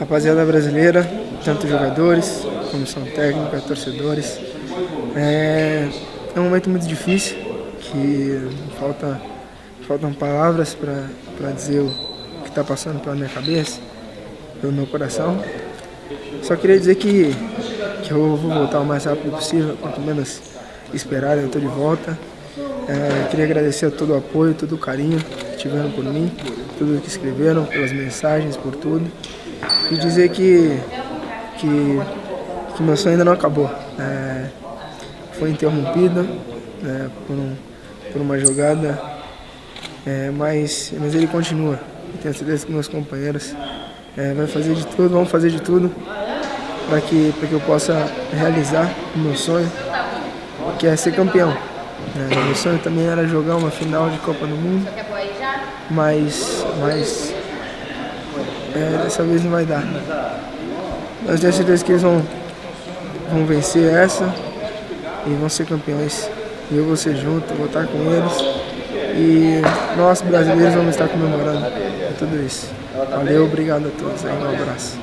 rapaziada brasileira, tanto jogadores, comissão técnica, torcedores. É, é um momento muito difícil, que falta, faltam palavras para dizer o que está passando pela minha cabeça, pelo meu coração. Só queria dizer que, que eu vou voltar o mais rápido possível, quanto menos esperar, eu estou de volta. É, queria agradecer todo o apoio, todo o carinho que tiveram por mim, tudo que escreveram, pelas mensagens, por tudo. E dizer que, que, que meu sonho ainda não acabou. É, foi interrompido é, por, um, por uma jogada, é, mas, mas ele continua. tenho certeza que meus companheiros é, vão fazer de tudo, vão fazer de tudo para que, que eu possa realizar o meu sonho, que é ser campeão. É, meu sonho também era jogar uma final de Copa do Mundo, mas, mas é, dessa vez não vai dar. Mas tenho certeza que eles vão, vão vencer essa e vão ser campeões. E eu vou ser junto, vou estar com eles. E nós brasileiros vamos estar comemorando tudo isso. Valeu, obrigado a todos. Aí, um abraço.